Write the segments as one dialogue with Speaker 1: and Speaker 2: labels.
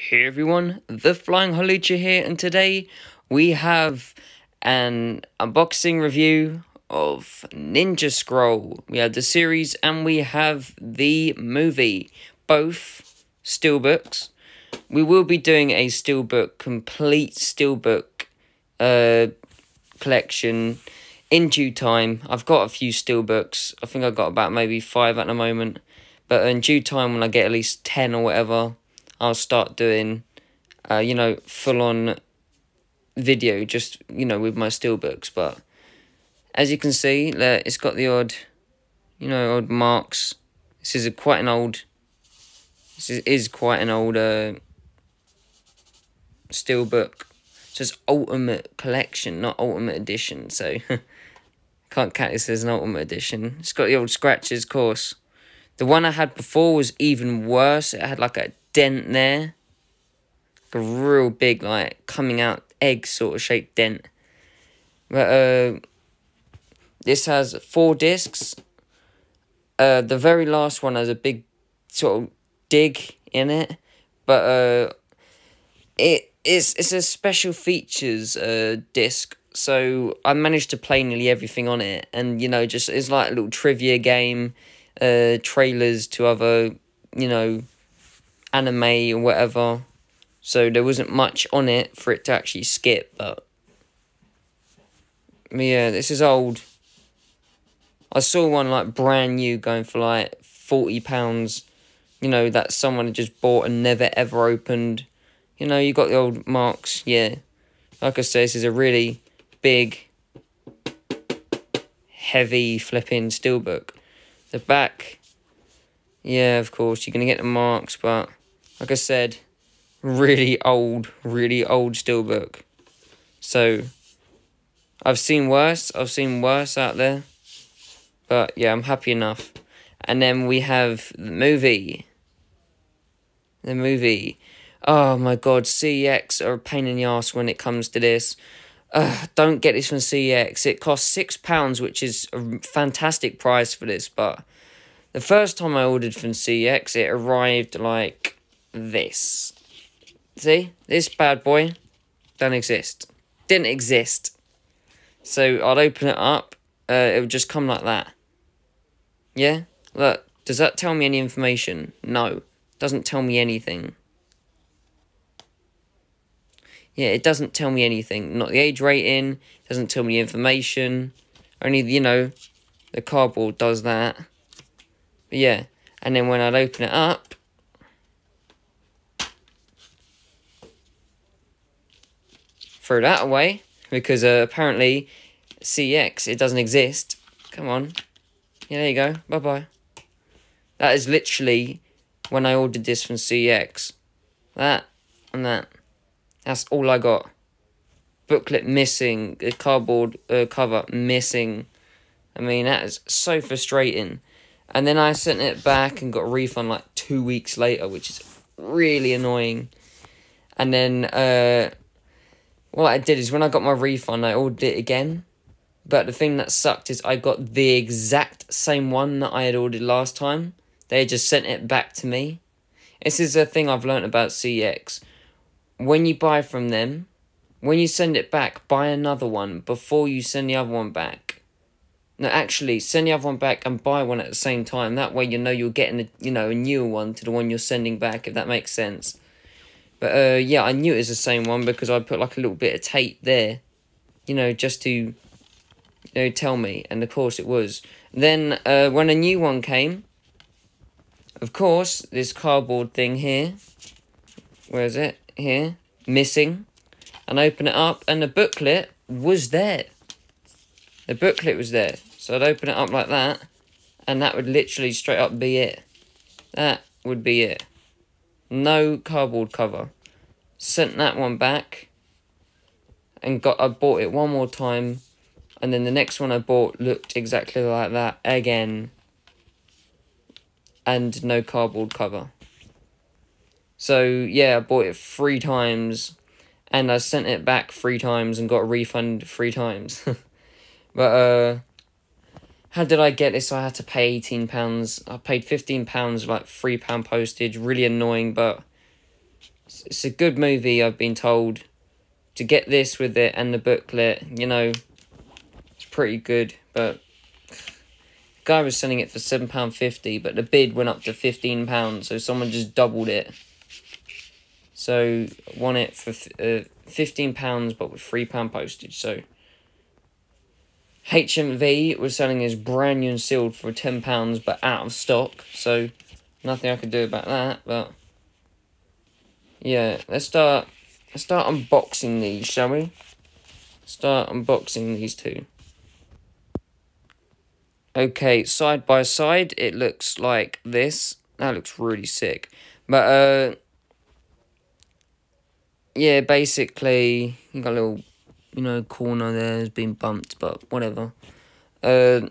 Speaker 1: Hey everyone, the Flying Hawlucha here, and today we have an unboxing review of Ninja Scroll. We have the series and we have the movie, both steelbooks. We will be doing a steelbook, complete steelbook uh, collection in due time. I've got a few steelbooks. I think I've got about maybe five at the moment. But in due time, when I get at least 10 or whatever, I'll start doing, uh, you know, full on video, just, you know, with my steelbooks. But as you can see, it's got the odd, you know, odd marks. This is a, quite an old, this is, is quite an old uh, steelbook. It says Ultimate Collection, not Ultimate Edition, so can't count this as an Ultimate Edition. It's got the old scratches, of course. The one I had before was even worse. It had like a dent there. Like a real big, like, coming out egg sort of shaped dent. But, uh, this has four discs. Uh, the very last one has a big sort of dig in it. But, uh, it, it's, it's a special features, uh, disc. So, I managed to play nearly everything on it. And, you know, just, it's like a little trivia game, uh, trailers to other, you know, anime or whatever. So there wasn't much on it for it to actually skip, but yeah, this is old. I saw one like brand new going for like forty pounds. You know that someone had just bought and never ever opened. You know you got the old marks. Yeah, like I say, this is a really big, heavy flipping steelbook. The back, yeah, of course you're gonna get the marks, but like I said, really old, really old steelbook. So, I've seen worse, I've seen worse out there. But yeah, I'm happy enough. And then we have the movie. The movie. Oh my god, CEX are a pain in the ass when it comes to this. Don't get this from CEX. It costs £6, which is a fantastic price for this, but the first time I ordered from CEX, it arrived like this. See? This bad boy don't exist. Didn't exist. So I'd open it up. Uh, it would just come like that. Yeah? Look, does that tell me any information? No. Doesn't tell me anything. Yeah, it doesn't tell me anything. Not the age rating. Doesn't tell me information. Only, you know, the cardboard does that. But yeah. And then when I'd open it up, throw that away because uh, apparently CEX, it doesn't exist. Come on. Yeah, there you go. Bye-bye. That is literally when I ordered this from CEX. That and that. That's all I got. Booklet missing. The cardboard uh, cover missing. I mean, that is so frustrating. And then I sent it back and got a refund like two weeks later, which is really annoying. And then uh, what I did is when I got my refund, I ordered it again. But the thing that sucked is I got the exact same one that I had ordered last time. They just sent it back to me. This is a thing I've learned about CEX. When you buy from them, when you send it back, buy another one before you send the other one back. No, actually, send the other one back and buy one at the same time. That way you know you're getting a, you know, a newer one to the one you're sending back, if that makes sense. But uh, yeah, I knew it was the same one because I put like a little bit of tape there, you know, just to, you know, tell me. And of course it was. Then uh, when a new one came, of course, this cardboard thing here, where is it? Here, missing. And I open it up and the booklet was there. The booklet was there. So I'd open it up like that and that would literally straight up be it. That would be it no cardboard cover. Sent that one back and got I bought it one more time and then the next one I bought looked exactly like that again and no cardboard cover. So yeah, I bought it three times and I sent it back three times and got a refund three times. but uh how did I get this? I had to pay £18. I paid £15, like £3 postage. Really annoying, but It's, it's a good movie, I've been told. To get this with it and the booklet, you know, it's pretty good. But guy was selling it for seven pound fifty, but the bid went up to fifteen pounds, so someone just doubled it. So won it for uh, fifteen pounds, but with three pound postage. So HMV was selling his brand new and sealed for ten pounds, but out of stock. So nothing I could do about that. But yeah, let's start. Let's start unboxing these, shall we? Start unboxing these two. Okay, side by side, it looks like this. That looks really sick. But, uh, yeah, basically, got a little, you know, corner there has been bumped, but whatever. Uh,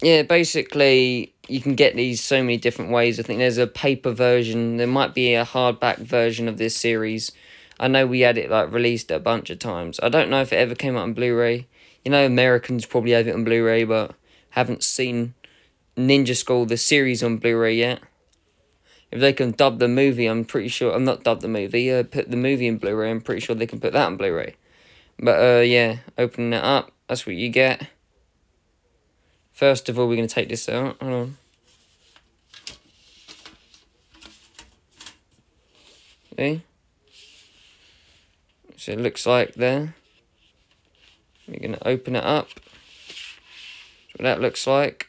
Speaker 1: yeah, basically, you can get these so many different ways. I think there's a paper version. There might be a hardback version of this series. I know we had it like released a bunch of times. I don't know if it ever came out on Blu-ray. You know, Americans probably have it on Blu-ray, but haven't seen Ninja Scroll, the series on Blu-ray yet. If they can dub the movie, I'm pretty sure. I'm not dub the movie. Uh, put the movie in Blu-ray. I'm pretty sure they can put that on Blu-ray. But uh, yeah, opening it up. That's what you get. First of all, we're gonna take this out. Hold on. See? So it looks like there. We're going to open it up. That's what that looks like.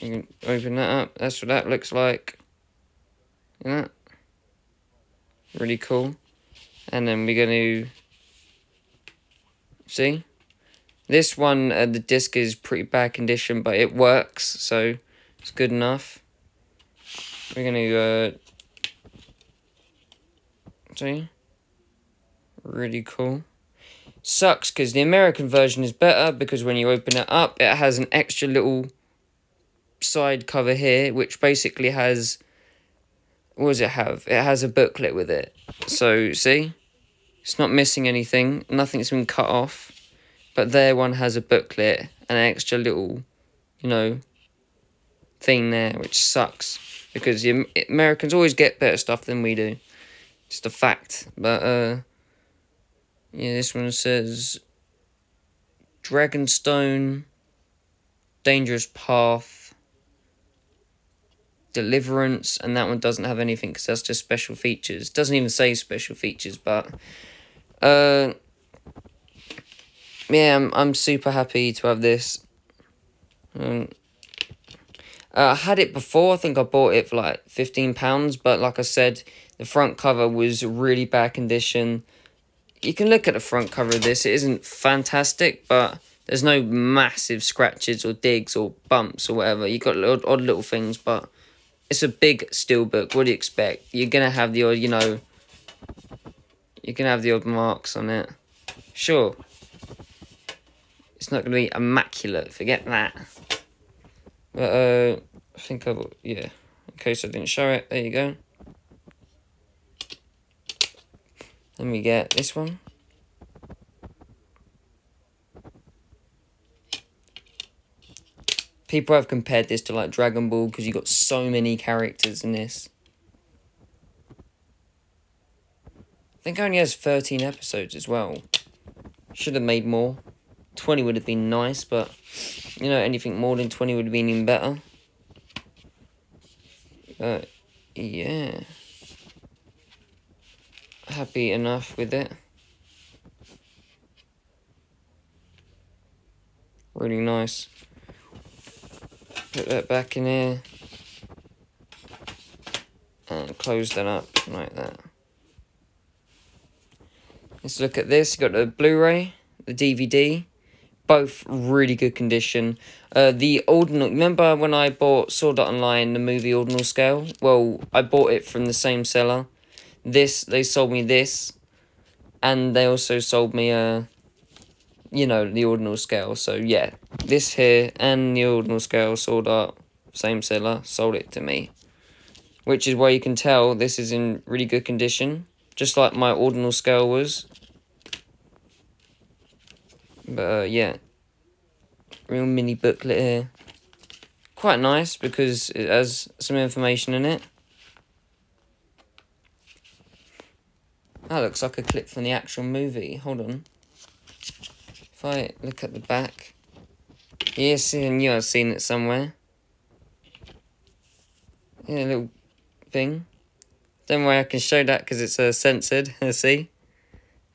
Speaker 1: You can open that up. That's what that looks like. Yeah. Really cool. And then we're going to... See? This one, uh, the disc is pretty bad condition, but it works, so it's good enough. We're going to uh, See? Really cool. Sucks because the American version is better because when you open it up, it has an extra little side cover here, which basically has. What does it have? It has a booklet with it. So, see? It's not missing anything. Nothing's been cut off. But there one has a booklet, an extra little, you know, thing there, which sucks. Because the Americans always get better stuff than we do. Just a fact. But, uh, yeah, this one says Dragonstone, Dangerous Path, Deliverance, and that one doesn't have anything because that's just special features. Doesn't even say special features, but, uh, yeah, I'm, I'm super happy to have this. Um, uh, I had it before. I think I bought it for like fifteen pounds, but like I said, the front cover was really bad condition. You can look at the front cover of this. It isn't fantastic, but there's no massive scratches or digs or bumps or whatever. You got odd, odd little things, but it's a big steel book. What do you expect? You're gonna have the odd, you know, you're gonna have the odd marks on it. Sure. It's not gonna be immaculate. Forget that. But uh, I think I've yeah. In case I didn't show it, there you go. Let me get this one. People have compared this to like Dragon Ball because you got so many characters in this. I think it only has 13 episodes as well. Should have made more. 20 would have been nice, but you know, anything more than 20 would have been even better. But yeah happy enough with it. Really nice. Put that back in here. And close that up like that. Let's look at this. You got the Blu-ray, the DVD. Both really good condition. Uh, the ordinal. Remember when I bought Sword Art Online, the movie Ordinal Scale? Well, I bought it from the same seller this they sold me this and they also sold me a you know the ordinal scale. So yeah this here and the ordinal scale Sword Art same seller sold it to me. Which is why you can tell this is in really good condition just like my ordinal scale was. But uh, yeah. Real mini booklet here. Quite nice because it has some information in it. That looks like a clip from the actual movie. Hold on. I look at the back. Yes, I knew I've seen it somewhere. Yeah, a little thing. Don't worry, I can show that because it's uh, censored. See?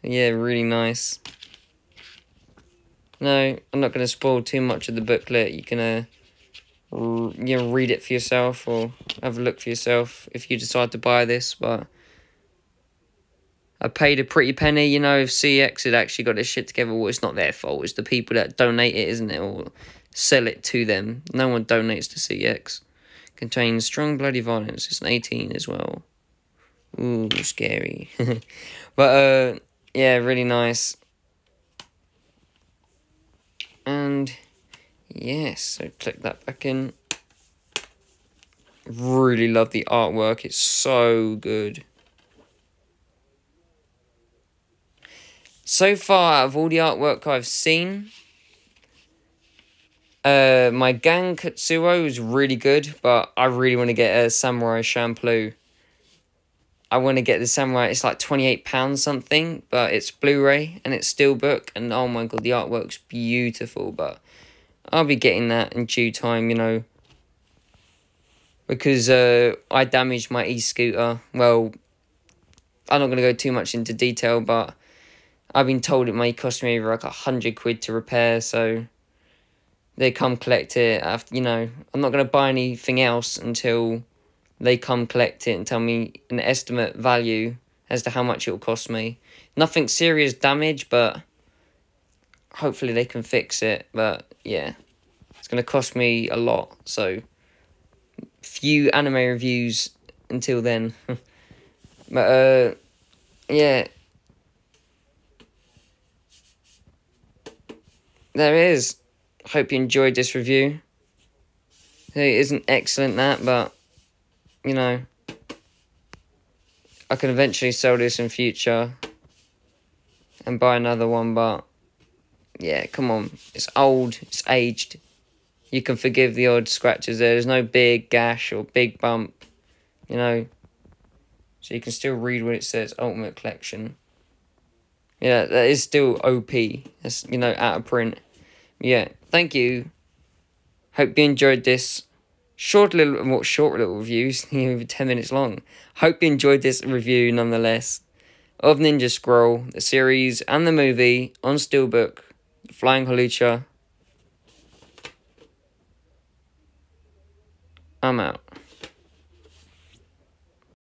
Speaker 1: Yeah, really nice. No, I'm not going to spoil too much of the booklet. You can uh, you know, read it for yourself or have a look for yourself if you decide to buy this. But I paid a pretty penny, you know, if CEX had actually got this shit together. Well, it's not their fault. It's the people that donate it, isn't it? Or sell it to them. No one donates to CEX. Contains strong bloody violence. It's an 18 as well. Ooh, scary. but, uh, yeah, really nice. And, yes, so click that back in. Really love the artwork. It's so good. So far, out of all the artwork I've seen, uh, my Gang Katsuo is really good, but I really want to get a Samurai Champloo. I want to get the Samurai, it's like £28 something, but it's Blu-ray and it's Steelbook, and oh my god, the artwork's beautiful, but I'll be getting that in due time, you know, because uh, I damaged my e-scooter. Well, I'm not going to go too much into detail, but I've been told it may cost me like a hundred quid to repair, so they come collect it after you know, I'm not gonna buy anything else until they come collect it and tell me an estimate value as to how much it will cost me. Nothing serious damage, but hopefully they can fix it. But yeah, it's gonna cost me a lot. So few anime reviews until then. but uh, yeah, there is. Hope you enjoyed this review. It isn't excellent that, but you know, I can eventually sell this in future and buy another one, but yeah, come on. It's old, it's aged. You can forgive the odd scratches there. There's no big gash or big bump, you know. So you can still read what it says, Ultimate Collection. Yeah, that is still OP. That's, you know, out of print. Yeah, thank you. Hope you enjoyed this short little, what short little reviews, even 10 minutes long. Hope you enjoyed this review nonetheless of Ninja Scroll, the series and the movie on Steelbook, Flying Hawlucha. I'm out.